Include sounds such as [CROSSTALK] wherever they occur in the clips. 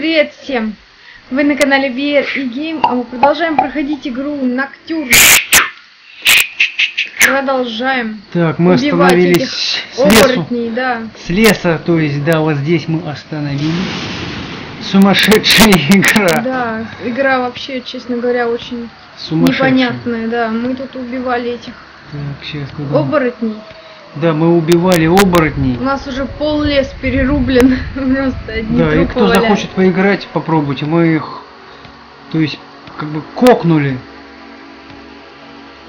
Привет всем! Вы на канале VR и Game, а мы продолжаем проходить игру Ноктюр. Продолжаем. Так, мы остановились с лесу. Да. С леса, то есть, да, вот здесь мы остановились. Сумасшедшая [LAUGHS] игра. Да, игра вообще, честно говоря, очень непонятная, да. Мы тут убивали этих Так, сейчас куда? оборотней. Да, мы убивали оборотней. У нас уже пол лес перерублен. [LAUGHS] Просто одни Да, и кто валяются. захочет поиграть, попробуйте. Мы их, то есть, как бы кокнули.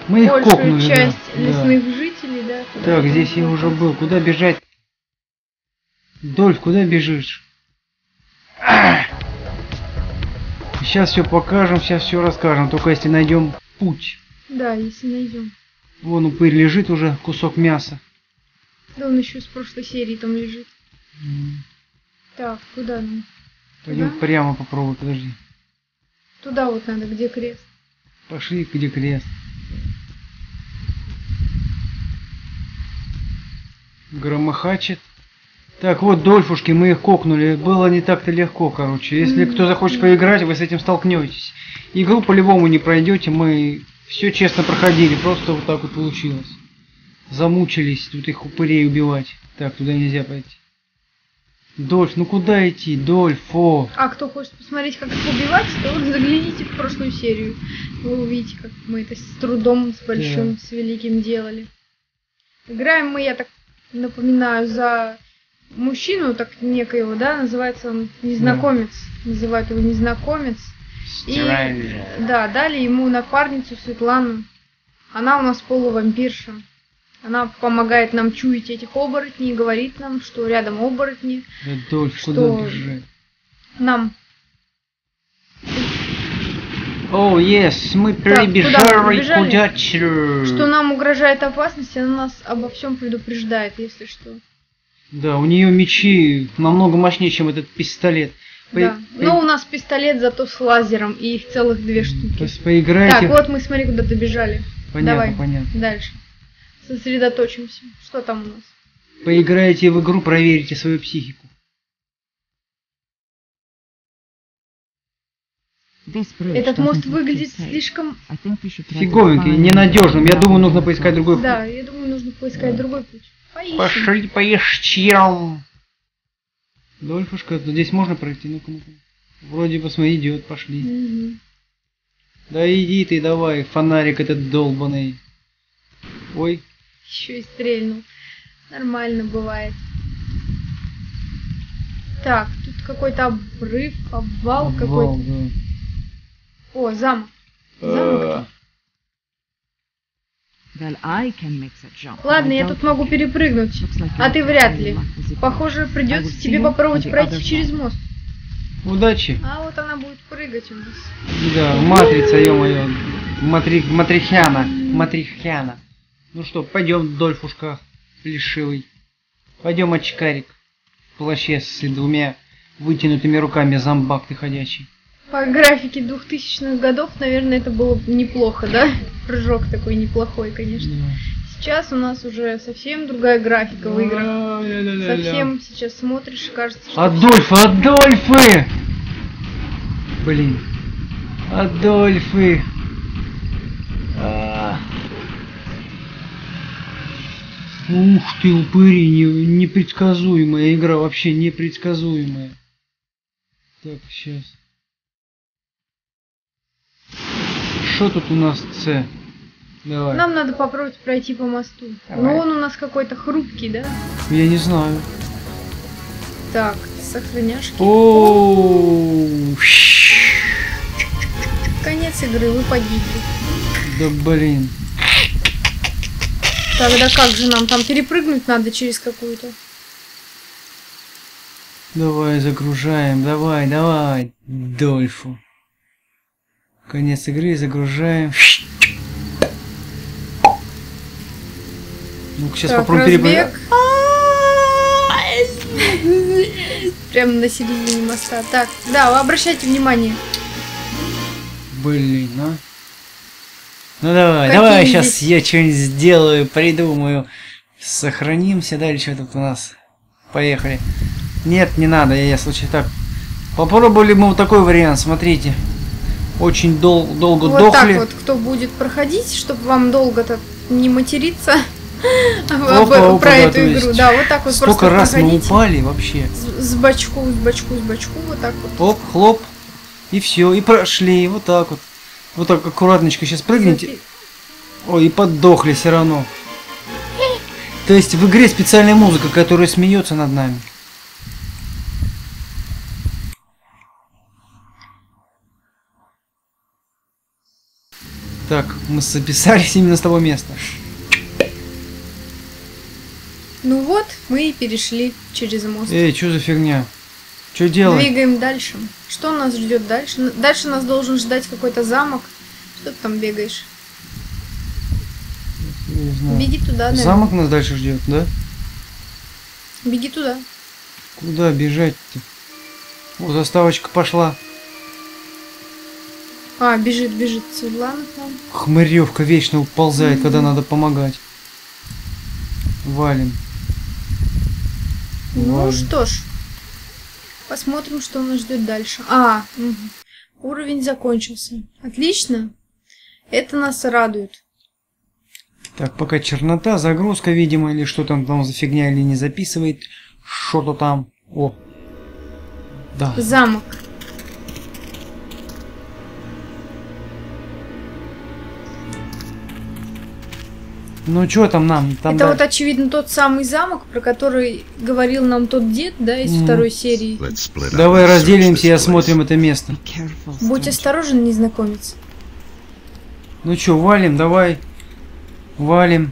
Мы их Большую кокнули, да. часть да. лесных жителей, да. Так, здесь я уже был. Куда бежать? Дольф, куда бежишь? [CLEARS THROAT] Сейчас все покажем, сейчас все расскажем. Только если найдем путь. Да, если найдем. Вон упырь лежит уже, кусок мяса. Да он еще с прошлой серии там лежит. М, Так, куда нам? Пойдем Туда? прямо попробуй, подожди. Туда вот надо, где крест. Пошли, где крест. Громохачет. Так, вот дольфушки, мы их кокнули. Было не так-то легко, короче. Если кто захочет поиграть, вы с этим столкнетесь. Игру по-любому не пройдете, мы все честно проходили, просто вот так вот получилось. Замучились тут их упырей убивать. Так, туда нельзя пойти. Дольф, ну куда идти? Дольф, о. А кто хочет посмотреть, как их убивать, то загляните в прошлую серию. Вы увидите, как мы это с трудом, с большим, с великим делали. Играем мы, я так напоминаю, за мужчину, так некоего, да, называется он незнакомец. Называют его незнакомец. И, да, дали ему напарницу Светлану. Она у нас полувампирша. Она помогает нам чуять этих оборотней говорит нам, что рядом оборотни. Да, Дольф, Что? куда бежать? Нам О, yes, мы прибежали прибежали? куда что нам угрожает опасность, она нас обо всем предупреждает, если что. Да, у нее мечи намного мощнее, чем этот пистолет. По- Да. по- Но у нас пистолет зато с лазером, и их целых две То штуки. есть поиграйте. Так, вот мы, смотри, куда добежали. понятно, давай. понятно. Дальше. Сосредоточимся. Что там у нас? Поиграете в игру, проверите свою психику. Этот мост выглядит слишком... Фиговенький, ненадежным. Я думаю, нужно поискать другой путь. Да, я думаю, нужно поискать другой путь. Поищем. Пошли поищем. Дольфушка, тут здесь можно пройти? Ну-ка, ну-ка. Вроде бы, смотри, идет, пошли. Мгм. Да иди ты, давай, фонарик этот долбанный. Ой, Еще и стрельнул. Нормально бывает. Так, тут какой-то обрыв, обвал, обвал, какой-то. да. О, замок. Замок. Ладно, я тут могу перепрыгнуть. А ты вряд ли. Похоже, придется тебе попробовать пройти через мост. Удачи. А вот она будет прыгать у нас. Да, матрица, ё-моё. Матри... Матрихяна. Матрихяна. Ну что, пойдем, Дольфушка плешивый. Пойдем, очкарик. В плаще с двумя вытянутыми руками зомбак ты ходячий. По графике 2000-х годов, наверное, это было бы неплохо, да? Прыжок такой неплохой, конечно. Сейчас у нас уже совсем другая графика в играх. Совсем сейчас смотришь, и кажется, что... Адольфы, Адольфы! Блин. Адольфы. Ух ты, упыри, не- непредсказуемая игра, вообще непредсказуемая. Так, сейчас. Что тут у нас С? Давай. Нам надо попробовать пройти по мосту. Давай. Но он у нас какой-то хрупкий, да? Я не знаю. Так, сохраняшки. О, Конец игры, вы погибли. Да блин. Тогда как же нам там перепрыгнуть надо через какую-то? Давай загружаем, давай, давай, Дольфу. Конец игры, загружаем. Ну, сейчас так, попробуем перепрыгнуть. разбег. Прямо на середине моста. Так, да, обращайте внимание. Блин, а. Ну давай, Какие давай, сейчас здесь? я что-нибудь сделаю, придумаю. Сохранимся дальше тут у нас. Поехали. Нет, не надо, я, я случай так Попробовали мы вот такой вариант, смотрите. Очень дол долго вот дохли. так вот, кто будет проходить, чтобы вам долго-то не материться [LAUGHS] Опа, об- опа, про да, эту игру. есть Да, вот так вот Сколько просто раз мы проходите. упали вообще. С, с бочку, с бочку, с бочку, вот так вот. Оп, хлоп. И все, и прошли, вот так вот. Вот так аккуратненько сейчас прыгните. Ой, и поддохли все равно. То есть в игре специальная музыка, которая смеется над нами. Так, мы записались именно с того места. Ну вот, мы и перешли через мост. Эй, что за фигня? Что делать? Двигаем дальше. Что нас ждет дальше? Дальше нас должен ждать какой-то замок. Что ты там бегаешь? Не знаю. Беги туда, наверное. Замок нас дальше ждет, да? Беги туда. Куда бежать-то? О, заставочка пошла. А, бежит, бежит Светлана к нам. Хмыревка вечно уползает, когда Мгм. надо помогать. Валим. Ну Валим. что ж, посмотрим, что нас ждет дальше. А, мгм. уровень закончился. Отлично. Это нас радует. Так, пока чернота, загрузка, видимо, или что там там за фигня, или не записывает. Что-то там. О. Да. Замок. Ну что там нам? Там Это да- вот, очевидно, тот самый замок, про который говорил нам тот дед, да, из Мгм. второй серии. Давай разделимся и осмотрим это место. Будь осторожен, незнакомец. Ну что, валим, давай. Валим.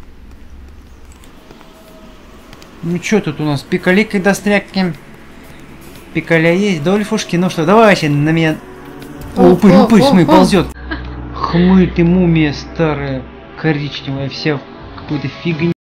Ну что тут у нас? Пикалик и дострякки. Пикаля есть, дольфушки. Ну что, давай вообще на меня. О, упырь, упырь, о. ползет. Хмырь ты мумия старая, коричневая, вся в какой-то фигне.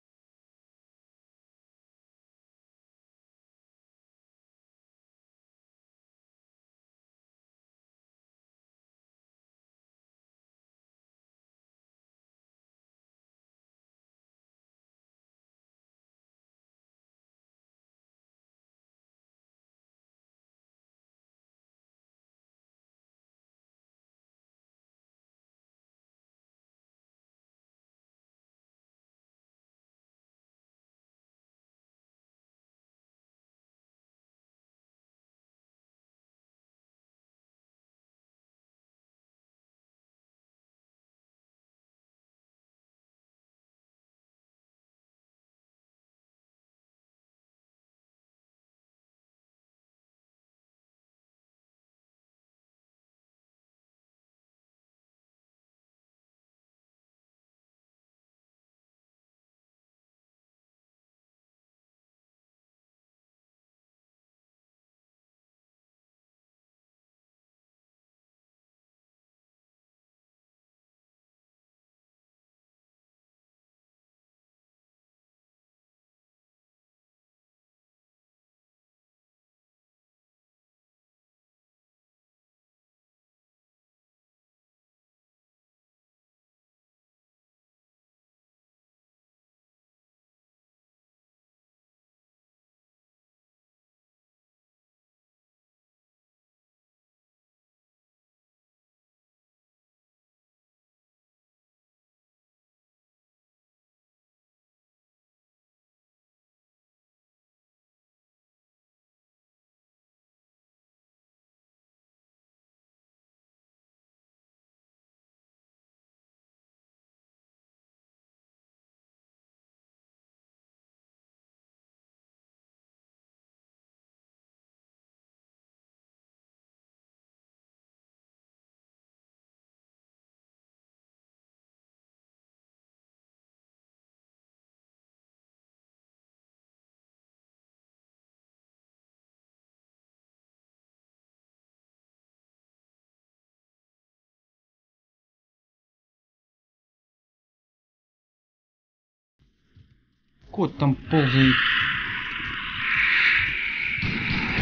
Кот там ползает.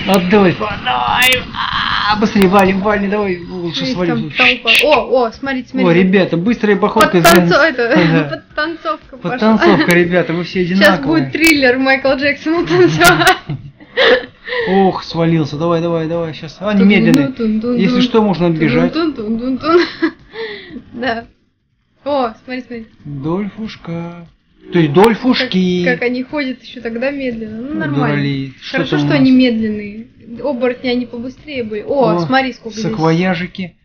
Отдай, давай! А, Быстрее валим, валим, давай, лучше свалим. О, о, смотрите, смотрите. О, ребята, быстрая походка. Подтанцо... это, [LAUGHS] подтанцовка пошла. Подтанцовка, ребята, вы все Сейчас одинаковые. будет триллер Майкл Джексон танцевать. [LAUGHS] Ох, свалился. Давай, давай, давай, сейчас. А. Тун-тун-тун-тун. Если что, можно отбежать. Тун-тун-тун-тун-тун. [LAUGHS] Да. О, смотри, смотри. Дольфушка. То есть дольфушки. Как, как они ходят еще тогда медленно. Ну, нормально. Дуралей. Хорошо, что они медленные. Оборотни они побыстрее были. О, О, смотри, сколько здесь. Саквояжики.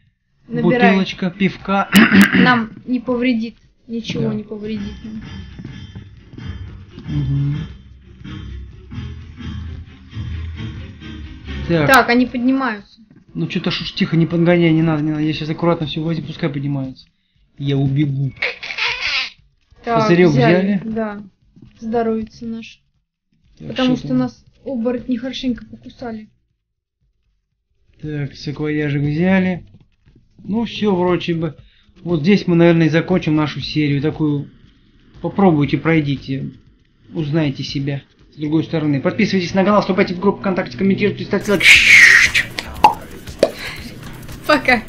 Набирай. Бутылочка, пивка. [COUGHS] Нам не повредит. Ничего Да. не повредит. Мгм. Так, Так, они поднимаются. ну что-то ж тихо, не подгоняй, не надо, не надо. Я сейчас аккуратно все возьму, пускай поднимаются. Я убегу. Так, Козырек взяли? Да. Здоровится наш. Так, Потому что что нас оборотни хорошенько покусали. Так, саквояжик взяли. Ну все, вроде бы. Вот здесь мы, наверное, и закончим нашу серию. Такую попробуйте, пройдите. Узнайте себя с другой стороны. Подписывайтесь на канал, вступайте в группу ВКонтакте, комментируйте, ставьте лайк. Пока.